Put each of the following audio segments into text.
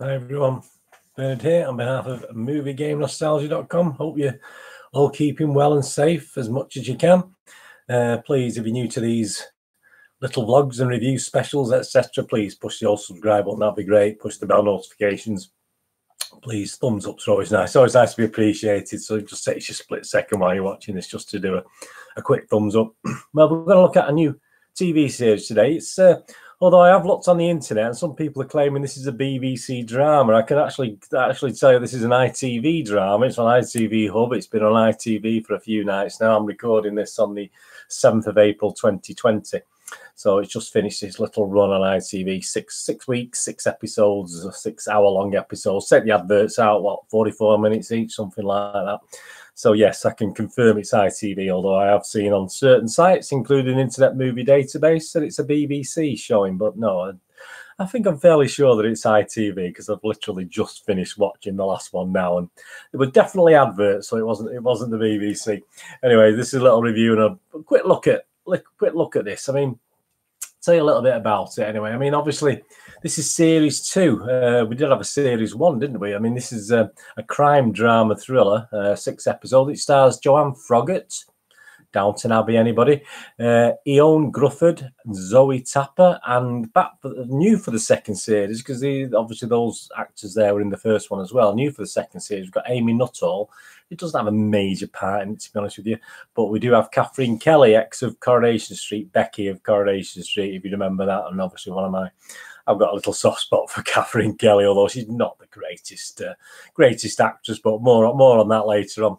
Hi everyone, Bernard here on behalf of MovieGameNostalgia.com. Hope you're all keeping well and safe as much as you can. Uh, please, if you're new to these little vlogs and review specials, etc., please push the old subscribe button. That'd be great. Push the bell notifications. Please, thumbs up's always nice. Always nice to be appreciated. So it just takes you a split second while you're watching this just to do a, a quick thumbs up. well, we're going to look at a new TV series today. It's uh, although I have looked on the internet and some people are claiming this is a BBC drama. I can actually actually tell you this is an ITV drama. It's on ITV Hub. It's been on ITV for a few nights now. I'm recording this on the 7th of April 2020. So it's just finished its little run on ITV. Six six weeks, six episodes, six hour long episodes. Set the adverts out, what, 44 minutes each, something like that. So yes, I can confirm it's ITV, although I have seen on certain sites, including Internet Movie Database, that it's a BBC showing. But no, I think I'm fairly sure that it's ITV because I've literally just finished watching the last one now, and it was definitely adverts, so it wasn't it wasn't the BBC. Anyway, this is a little review and a quick look at quick look at this. I mean, tell you a little bit about it anyway. I mean, obviously, this is series two. Uh, we did have a series one, didn't we? I mean, this is a, a crime drama thriller, uh, six episodes. It stars Joanne Froggatt, Downton Abbey, anybody? Uh, Ioan Gruffudd, Zoe Tapper, and back for, new for the second series because obviously those actors there were in the first one as well. New for the second series, we've got Amy Nuttall. It doesn't have a major part in it, to be honest with you, but we do have Catherine Kelly, ex of Coronation Street, Becky of Coronation Street, if you remember that, and obviously one of my I've got a little soft spot for Catherine Kelly, although she's not the greatest uh, greatest actress, but more more on that later on.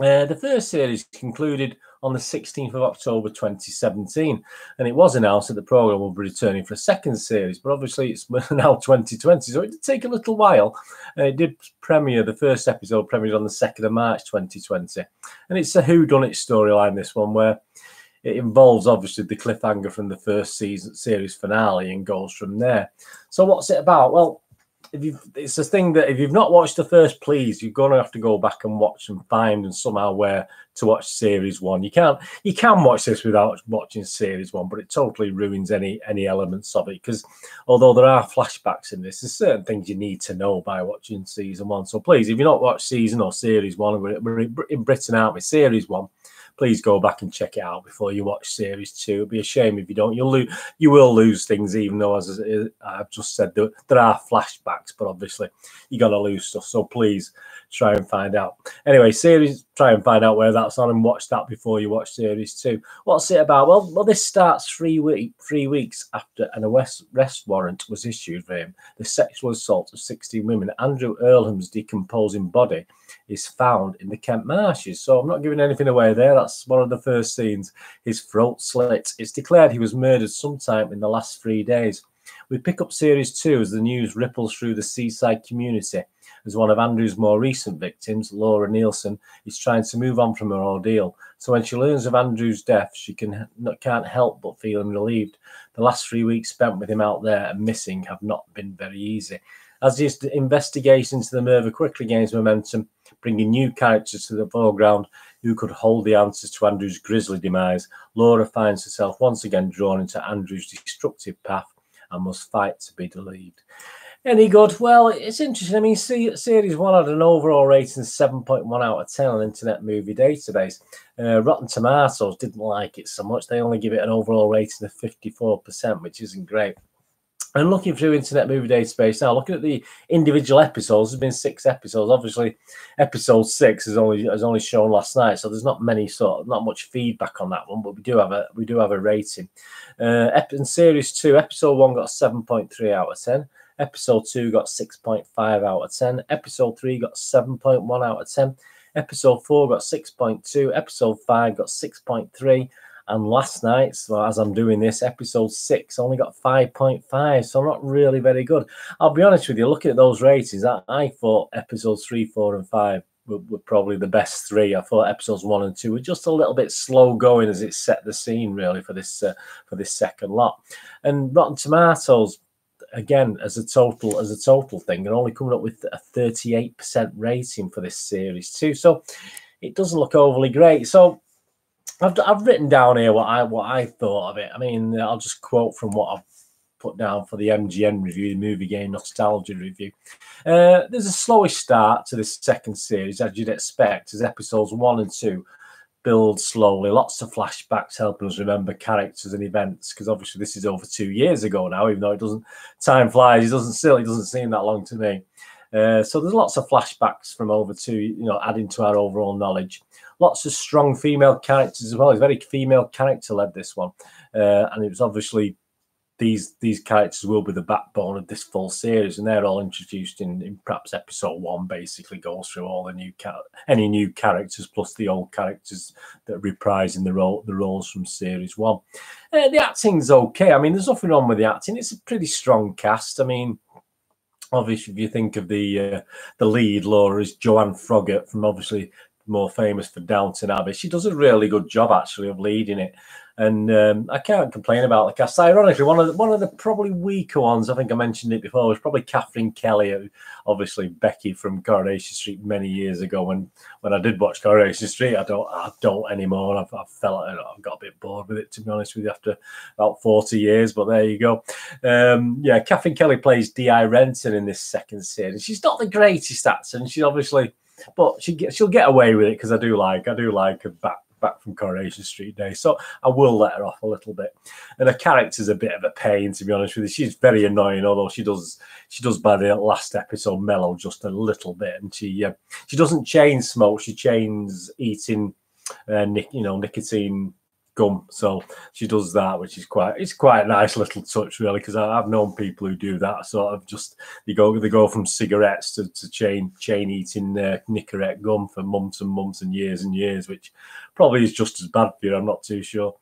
Uh, the first series concluded on the 16th of October 2017, and it was announced that the program will be returning for a second series. But obviously, it's now 2020, so it did take a little while. Uh, it did premiere the first episode premiered on the 2nd of March 2020, and it's a who done it storyline. This one where it involves obviously the cliffhanger from the first season series finale and goes from there. So what's it about? Well, if you it's a thing that if you've not watched the first, please, you're gonna have to go back and watch and find and somehow where to watch series one. You can't you can watch this without watching series one, but it totally ruins any any elements of it because although there are flashbacks in this, there's certain things you need to know by watching season one. So please, if you've not watched season or series one, we're in Britain, aren't we? Series one please go back and check it out before you watch series two. It'd be a shame if you don't. You'll lose. You will lose things, even though, as uh, I've just said, there, there are flashbacks, but obviously you got to lose stuff. So please try and find out. Anyway, series, try and find out where that's on and watch that before you watch series two. What's it about? Well, well, this starts three week, three weeks after an arrest, warrant was issued for him. The sexual assault of 16 women. Andrew Earlham's decomposing body is found in the Kent marshes. So I'm not giving anything away there. That's one of the first scenes. His throat slit. It's declared he was murdered sometime in the last three days. We pick up series two as the news ripples through the seaside community as one of Andrew's more recent victims, Laura Nielsen, is trying to move on from her ordeal. So when she learns of Andrew's death, she can can't help but feel relieved. The last three weeks spent with him out there and missing have not been very easy. As the investigation into the murder quickly gains momentum, bringing new characters to the foreground who could hold the answers to Andrew's grisly demise, Laura finds herself once again drawn into Andrew's destructive path and must fight to be believed. Any good? Well, it's interesting. I mean, see, series one had an overall rating of 7.1 out of 10 on Internet Movie Database. Uh, Rotten Tomatoes didn't like it so much. They only give it an overall rating of 54%, which isn't great. And looking through Internet Movie Database now, looking at the individual episodes, there's been six episodes. Obviously, episode six is only has only shown last night, so there's not many sort of not much feedback on that one, but we do have a we do have a rating. Uh, in series two, episode one got 7.3 out of 10. Episode 2 got 6.5 out of 10. Episode 3 got 7.1 out of 10. Episode 4 got 6.2. Episode 5 got 6.3. And last night, so as I'm doing this, episode 6 only got 5.5. So I'm not really very good. I'll be honest with you, looking at those ratings, I, I thought episodes 3, 4, and 5 were, were, probably the best three. I thought episodes 1 and 2 were just a little bit slow going as it set the scene, really, for this, uh, for this second lot. And Rotten Tomatoes again as a total as a total thing and only coming up with a 38% rating for this series too so it doesn't look overly great so I've, I've written down here what I what I thought of it I mean I'll just quote from what I've put down for the MGN review, the movie game nostalgia review. Uh, there's a slowish start to this second series, as you'd expect, as episodes one and two build slowly. Lots of flashbacks helping us remember characters and events because obviously this is over two years ago now. Even though it doesn't, time flies. It doesn't still. It doesn't seem that long to me. Uh, so there's lots of flashbacks from over two, you know, adding to our overall knowledge. Lots of strong female characters as well. It's very female character led this one, uh, and it was obviously these these characters will be the backbone of this full series, and they're all introduced in, in perhaps episode one. Basically, goes through all the new any new characters plus the old characters that reprise in the role the roles from series one. Uh, the acting's okay. I mean, there's nothing wrong with the acting. It's a pretty strong cast. I mean, obviously, if you think of the uh, the lead, Laura is Joanne Froggatt from obviously more famous for Downton Abbey. She does a really good job actually of leading it and um, I can't complain about the cast. Ironically, one of the, one of the probably weaker ones, I think I mentioned it before, was probably Catherine Kelly, obviously Becky from Coronation Street many years ago. When when I did watch Coronation Street, I don't I don't anymore. I've, I've felt like I got a bit bored with it to be honest with you after about forty years. But there you go. Um, yeah, Catherine Kelly plays Di Renton in this second series. She's not the greatest actor, and she's obviously, but she get, she'll get away with it because I do like I do like her back back from Coronation Street Day. So I will let her off a little bit. And her character's a bit of a pain, to be honest with you. She's very annoying, although she does she does by the last episode mellow just a little bit. And she uh, she doesn't chain smoke, she chains eating uh, nic- you know, nicotine gum. So she does that, which is quite it's quite a nice little touch, really, because I've known people who do that sort of just they go they go from cigarettes to, to chain chain eating uh, Nicorette gum for months and months and years and years, which probably is just as bad for you. I'm not too sure.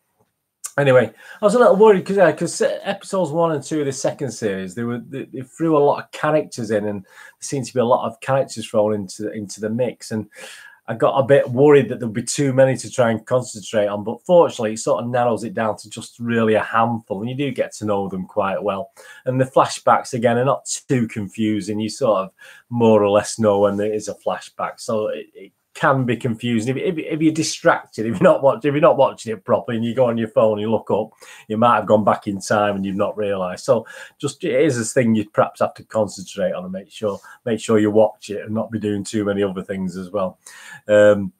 Anyway, I was a little worried because because uh, episodes one and two of the second series they were they, they, threw a lot of characters in and there seemed to be a lot of characters thrown into into the mix and I got a bit worried that there'd be too many to try and concentrate on, but fortunately, it sort of narrows it down to just really a handful, and you do get to know them quite well. And the flashbacks again are not too confusing. You sort of more or less know when there is a flashback, so it, it can be confusing. If, if, if, you're distracted, if you're not watching, if you're not watching it properly, and you go on your phone, and you look up, you might have gone back in time and you've not realised. So, just it is a thing you perhaps have to concentrate on and make sure make sure you watch it and not be doing too many other things as well. Um,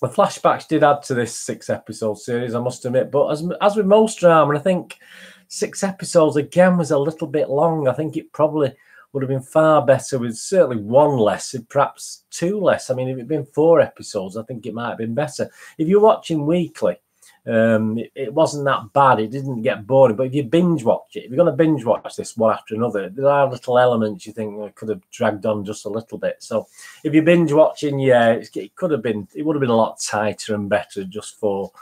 the flashbacks did add to this six episode series, I must admit, but as as with most drama, I think six episodes again was a little bit long. I think it probably would have been far better with certainly one less, perhaps two less. I mean, if it'd been four episodes, I think it might have been better. If you're watching weekly, um, it, it, wasn't that bad. It didn't get boring. But if you binge watch it, if you're going to binge watch this one after another, there are little elements you think could have dragged on just a little bit. So if you're binge watching, yeah, it could have been, it would have been a lot tighter and better just for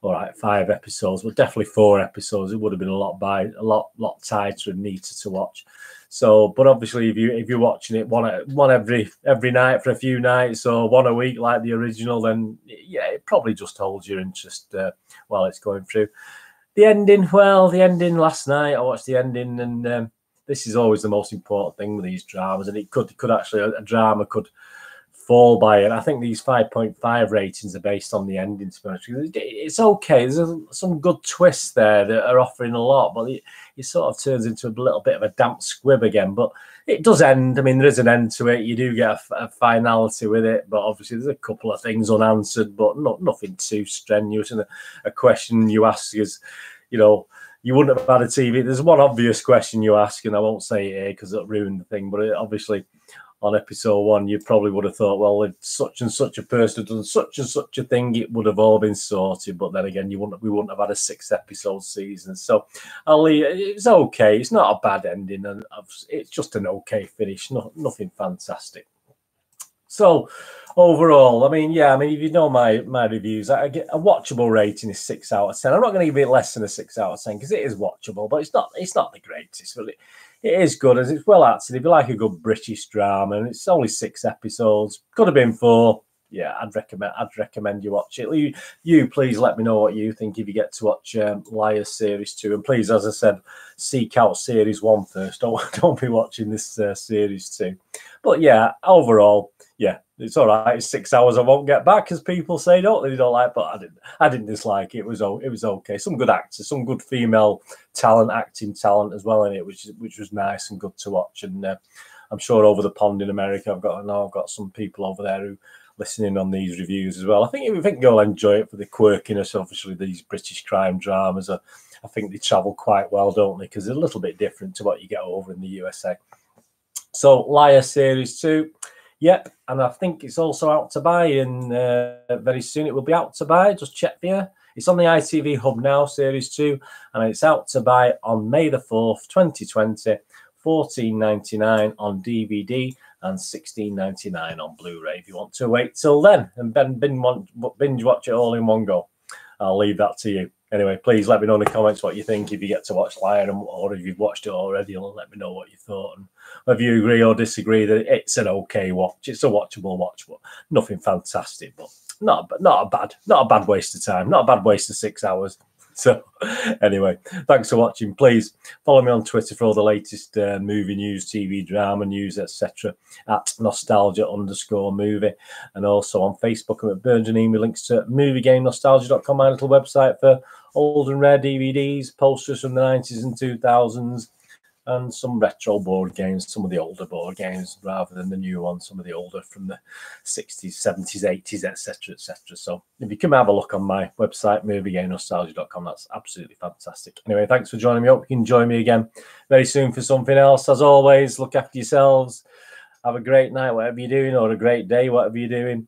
all right, five episodes, but definitely four episodes. It would have been a lot by a lot lot tighter and neater to watch. So, but obviously, if you if you're watching it one one every every night for a few nights or one a week like the original, then yeah, it probably just holds your interest uh, while it's going through. The ending, well, the ending last night. I watched the ending, and um, this is always the most important thing with these dramas. And it could could actually a, a drama could fall by it. I think these 5.5 ratings are based on the ending, to. It's okay. There's some good twists there that are offering a lot, but it, it, sort of turns into a little bit of a damp squib again. But it does end. I mean, there is an end to it. You do get a, a finality with it, but obviously there's a couple of things unanswered, but not nothing too strenuous. And a, a question you ask is, you know, you wouldn't have had a TV. There's one obvious question you ask, and I won't say it here because it'll ruin the thing, but it, obviously on episode one, you probably would have thought, well, if such and such a person had done such and such a thing, it would have all been sorted. But then again, you wouldn't we wouldn't have had a six episode season. So I'll it's okay. It's not a bad ending, and it's just an okay finish. Not, nothing fantastic. So overall, I mean, yeah, I mean, if you know my my reviews, I get a watchable rating is six out of ten. I'm not going to give it less than a six out of ten because it is watchable, but it's not it's not the greatest. Really it is good as it's well acted. If you like a good British drama, and it's only six episodes, could have been four. Yeah, I'd recommend. I'd recommend you watch it. You, you please let me know what you think if you get to watch um, series two, and please, as I said, seek out series one first. Don't don't be watching this uh, series two. But yeah, overall, yeah, it's all right. It's six hours I won't get back, as people say, don't they? don't like, but I didn't. I didn't dislike it. It was it was okay. Some good actors, some good female talent, acting talent as well in it, which which was nice and good to watch. And uh, I'm sure over the pond in America, I've got I know I've got some people over there who listening on these reviews as well. I think I think you'll enjoy it for the quirkiness. Obviously, these British crime dramas are. I think they travel quite well, don't they? Because they're a little bit different to what you get over in the USA. So, Liar Series 2 Yep, and I think it's also out to buy in uh, very soon. It will be out to buy. Just check there. It's on the ITV Hub now, Series 2, and it's out to buy on May the 4th, 2020, 14.99 on DVD and 16.99 on Blu-ray if you want to wait till then and binge watch it all in one go. I'll leave that to you anyway, please let me know in the comments what you think if you get to watch Liar or if you've watched it already. Let me know what you thought and whether you agree or disagree that it's an okay watch. It's a watchable watch, but nothing fantastic, but not not a bad not a bad waste of time, not a bad waste of six hours. So, anyway, thanks for watching. Please follow me on Twitter for all the latest uh, movie news, TV drama news, etc. At nostalgia underscore movie, and also on Facebook I'm at Burns and Email links to moviegamenostalgia.com, my little website for old and rare DVDs, posters from the 90s and 2000s, and some retro board games, some of the older board games rather than the new ones, some of the older from the 60s, 70s, 80s, etc. etc. So if you come have a look on my website, moviegamenostalgia.com, that's absolutely fantastic. Anyway, thanks for joining me. Hope you can join me again very soon for something else. As always, look after yourselves. Have a great night, whatever you're doing, or a great day, whatever you're doing.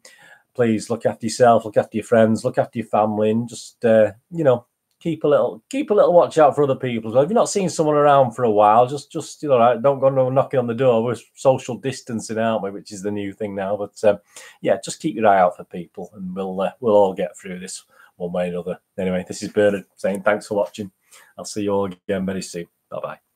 Please look after yourself, look after your friends, look after your family, and just uh, you know, keep a little keep a little watch out for other people. So if you're not seeing someone around for a while, just just you know, don't go no knocking on the door. We're social distancing, aren't we? Which is the new thing now. But um, yeah, just keep your eye out for people, and we'll uh, we'll all get through this one way or another. Anyway, this is Bernard saying thanks for watching. I'll see you all again very soon. Bye bye.